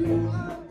you are.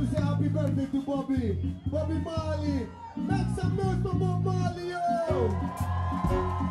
to say happy birthday to Bobby. Bobby Marley. Make some noise for Bob Marley, yo!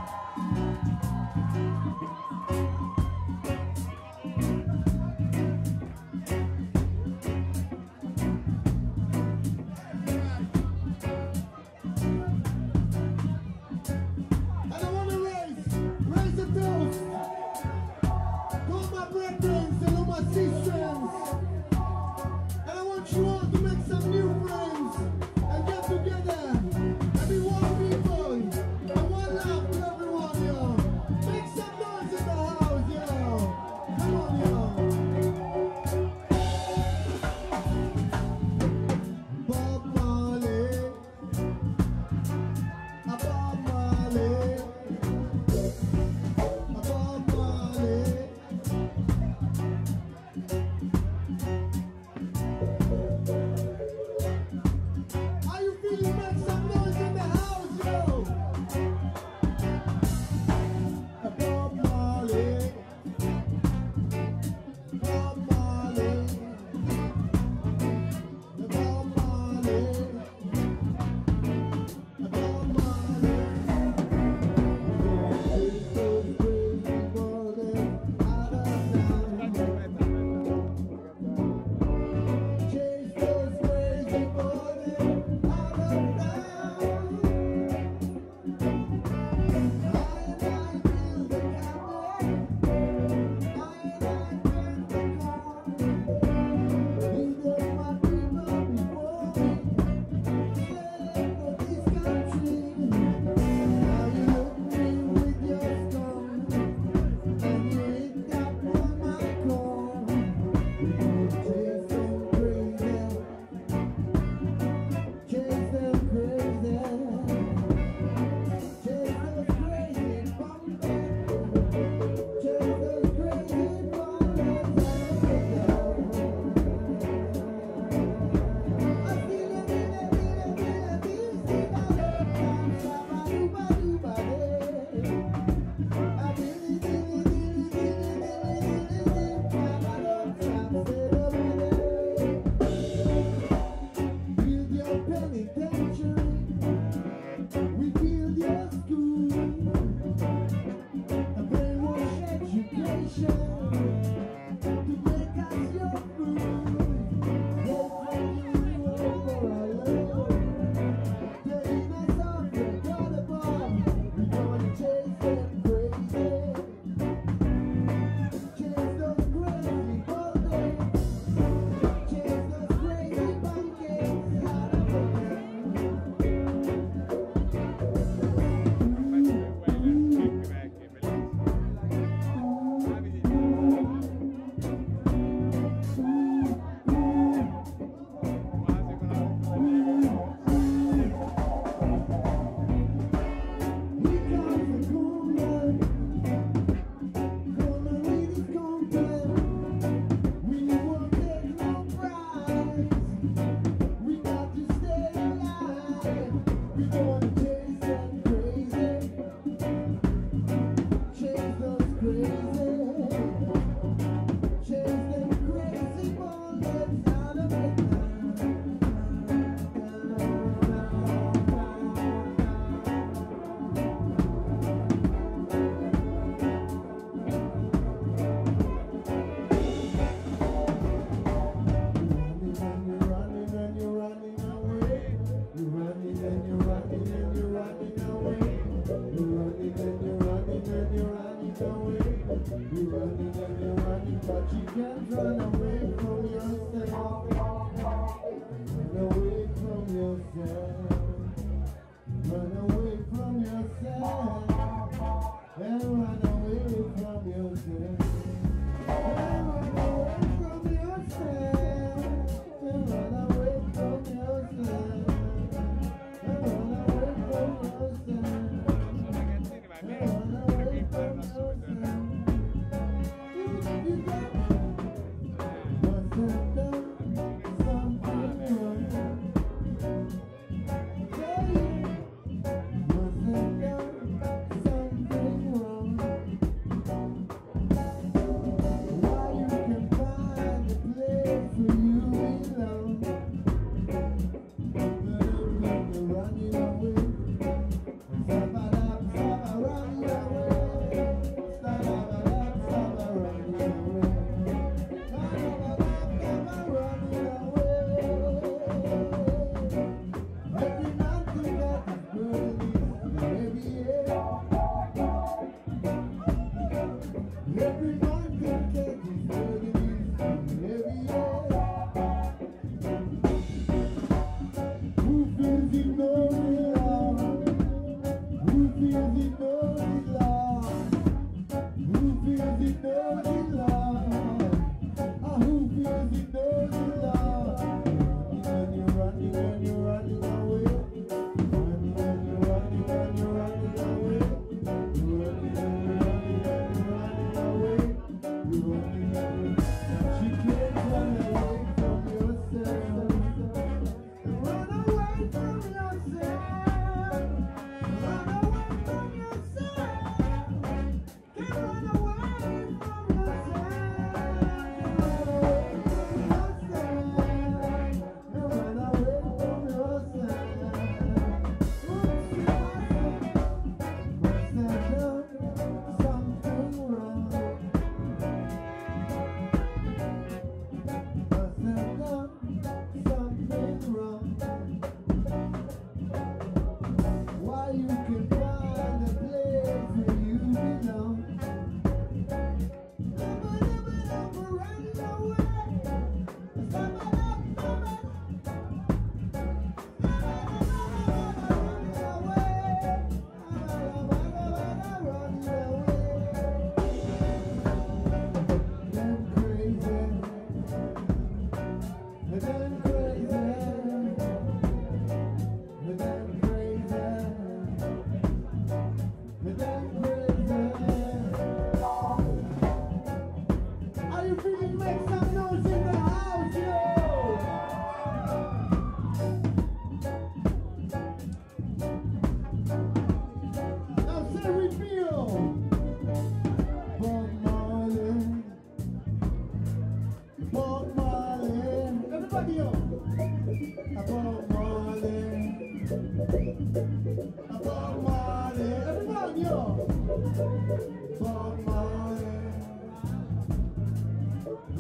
Mama,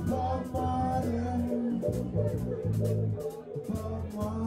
Mama, Mama.